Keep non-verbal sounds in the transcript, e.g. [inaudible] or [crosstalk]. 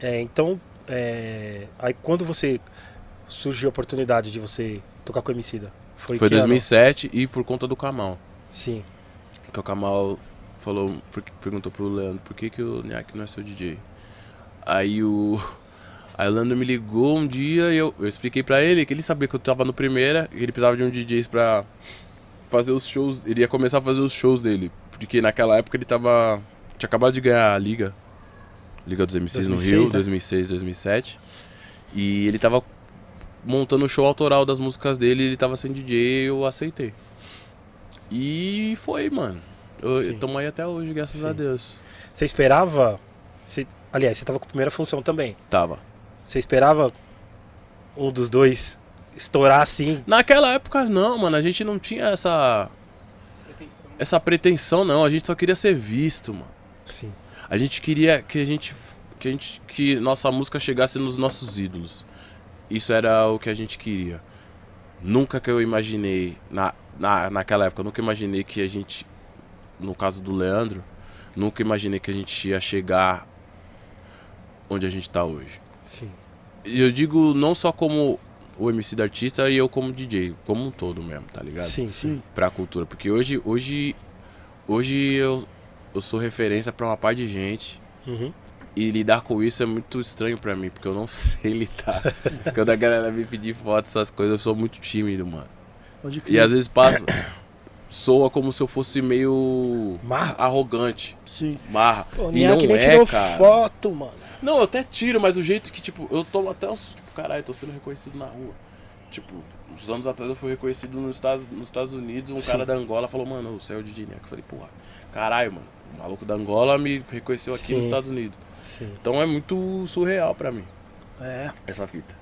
É, então, é, aí quando você surgiu a oportunidade de você tocar com o Emicida? Foi, Foi 2007 ano? e por conta do Kamal. Sim. Que o Kamal falou, perguntou pro Leandro, por que, que o Niak não é seu DJ? Aí o. [laughs] Aí o Leandro me ligou um dia e eu, eu expliquei pra ele que ele sabia que eu tava no primeira e ele precisava de um DJ pra fazer os shows. Ele ia começar a fazer os shows dele. Porque naquela época ele tava. Tinha acabado de ganhar a Liga. Liga dos MCs 2006, no Rio, né? 2006, 2007. E ele tava montando o show autoral das músicas dele, ele tava sem DJ eu aceitei. E foi, mano. Eu, tamo aí até hoje, graças Sim. a Deus. Você esperava. Você, aliás, você tava com a primeira função também. Tava. Você esperava um dos dois estourar assim? Naquela época não, mano. A gente não tinha essa. Pretensão. Essa pretensão, não. A gente só queria ser visto, mano. Sim. A gente queria que a gente. Que, a gente, que nossa música chegasse nos nossos ídolos. Isso era o que a gente queria. Nunca que eu imaginei, na, na, naquela época, nunca imaginei que a gente, no caso do Leandro, nunca imaginei que a gente ia chegar onde a gente está hoje. Sim. E eu digo não só como o MC da artista e eu como DJ, como um todo mesmo, tá ligado? Sim, sim. Pra cultura. Porque hoje, hoje, hoje eu, eu sou referência para uma parte de gente. Uhum. E lidar com isso é muito estranho para mim, porque eu não [laughs] sei lidar. Quando a galera me pedir foto, essas coisas, eu sou muito tímido, mano. E às vezes passa, [coughs] soa como se eu fosse meio Marra. arrogante. Sim. Marra. Pô, e não que nem é, tirou cara. foto, mano. Não, eu até tiro, mas o jeito que, tipo, eu tomo até. Tipo, caralho, tô sendo reconhecido na rua. Tipo, uns anos atrás eu fui reconhecido nos Estados, nos Estados Unidos, um Sim. cara da Angola falou, mano, você é o DJ Neck. Eu falei, porra, caralho, mano. O maluco da Angola me reconheceu aqui Sim. nos Estados Unidos. Sim. Então é muito surreal para mim. É. Essa fita.